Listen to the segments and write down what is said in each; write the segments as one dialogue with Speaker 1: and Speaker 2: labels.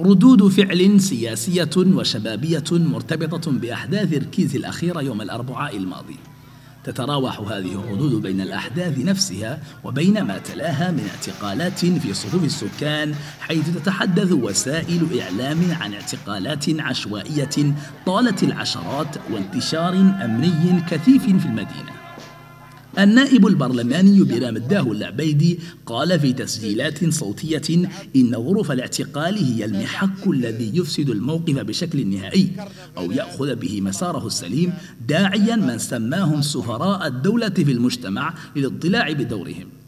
Speaker 1: ردود فعل سياسية وشبابية مرتبطة بأحداث ركيز الأخيرة يوم الأربعاء الماضي. تتراوح هذه الردود بين الأحداث نفسها وبين ما تلاها من اعتقالات في صفوف السكان حيث تتحدث وسائل إعلام عن اعتقالات عشوائية طالت العشرات وانتشار أمني كثيف في المدينة. النائب البرلماني برام الداهو العبيدي قال في تسجيلات صوتية إن ظروف الاعتقال هي المحك الذي يفسد الموقف بشكل نهائي أو يأخذ به مساره السليم داعيا من سماهم سفراء الدولة في المجتمع للاطلاع بدورهم.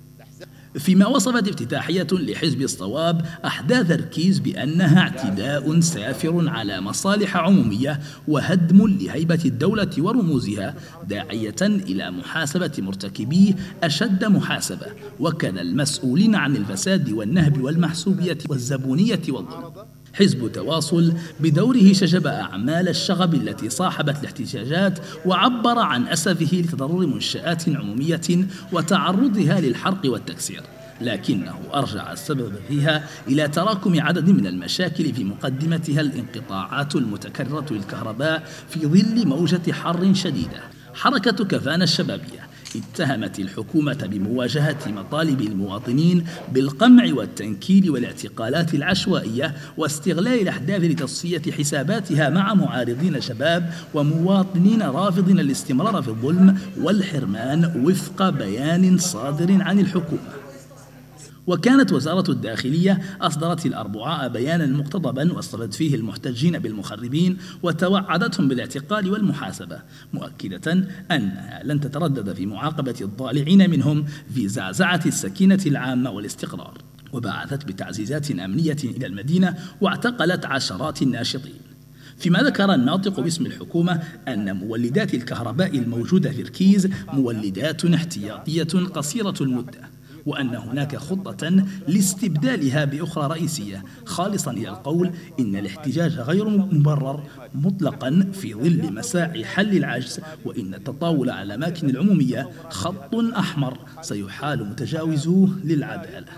Speaker 1: فيما وصفت افتتاحية لحزب الصواب أحداث الركيز بأنها اعتداء سافر على مصالح عمومية وهدم لهيبة الدولة ورموزها داعية إلى محاسبة مرتكبيه أشد محاسبة وكان المسؤولين عن الفساد والنهب والمحسوبية والزبونية والظلم. حزب تواصل بدوره شجب أعمال الشغب التي صاحبت الاحتجاجات وعبر عن أسفه لتضرر منشآت عمومية وتعرضها للحرق والتكسير. لكنه أرجع السبب فيها إلى تراكم عدد من المشاكل في مقدمتها الانقطاعات المتكررة للكهرباء في ظل موجة حر شديدة. حركة كفانا الشبابية اتهمت الحكومة بمواجهة مطالب المواطنين بالقمع والتنكيل والاعتقالات العشوائية واستغلال الأحداث لتصفية حساباتها مع معارضين شباب ومواطنين رافضين الاستمرار في الظلم والحرمان وفق بيان صادر عن الحكومة. وكانت وزارة الداخلية أصدرت الأربعاء بيانا مقتضبا وصفت فيه المحتجين بالمخربين وتوعدتهم بالاعتقال والمحاسبة مؤكدة أنها لن تتردد في معاقبة الضالعين منهم في زعزعة السكينة العامة والاستقرار وبعثت بتعزيزات أمنية إلى المدينة واعتقلت عشرات الناشطين. فيما ذكر الناطق باسم الحكومة أن مولدات الكهرباء الموجودة في الكيز مولدات احتياطية قصيرة المدة. وأن هناك خطة لاستبدالها بأخرى رئيسية. خالصا إلى القول إن الاحتجاج غير مبرر مطلقا في ظل مساعي حل العجز وإن التطاول على الأماكن العمومية خط أحمر سيحال متجاوزوه للعدالة.